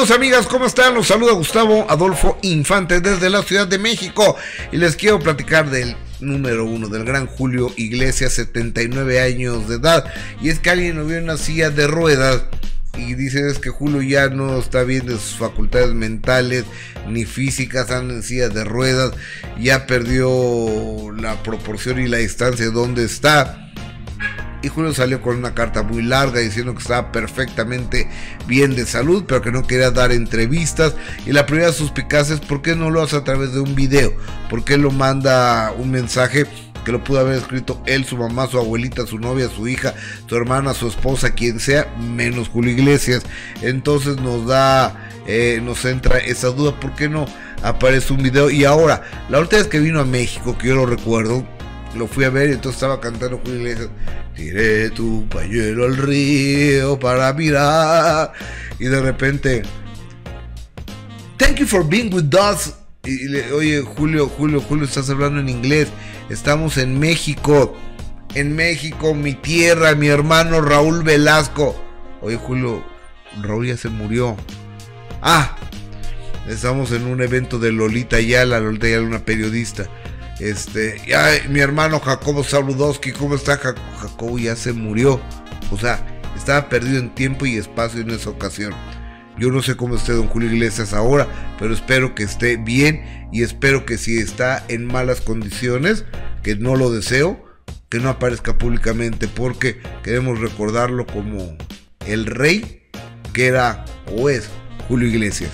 amigos, amigas? ¿Cómo están? Los saluda Gustavo Adolfo Infante desde la Ciudad de México y les quiero platicar del número uno, del gran Julio Iglesias, 79 años de edad. Y es que alguien lo vio en una silla de ruedas y dicen es que Julio ya no está bien de sus facultades mentales ni físicas, anda en silla de ruedas, ya perdió la proporción y la distancia de donde está y Julio salió con una carta muy larga diciendo que estaba perfectamente bien de salud, pero que no quería dar entrevistas. Y la primera suspicacia es por qué no lo hace a través de un video, por qué lo manda un mensaje que lo pudo haber escrito él, su mamá, su abuelita, su novia, su hija, su hermana, su esposa, quien sea, menos Julio Iglesias. Entonces nos da, eh, nos entra esa duda, ¿por qué no aparece un video? Y ahora, la última vez que vino a México, que yo lo recuerdo, lo fui a ver y entonces estaba cantando Julio Iglesias. Tiré tu pañuelo al río para mirar. Y de repente, thank you for being with us. Y le, oye, Julio, Julio, Julio, estás hablando en inglés. Estamos en México. En México, mi tierra, mi hermano Raúl Velasco. Oye, Julio, Raúl ya se murió. Ah, estamos en un evento de Lolita Ayala, Lolita Ayala, una periodista. Este, ya mi hermano Jacobo Saludowski, ¿cómo está Jacobo? Ya se murió. O sea, estaba perdido en tiempo y espacio en esa ocasión. Yo no sé cómo esté don Julio Iglesias ahora, pero espero que esté bien y espero que si está en malas condiciones, que no lo deseo, que no aparezca públicamente porque queremos recordarlo como el rey que era o es Julio Iglesias.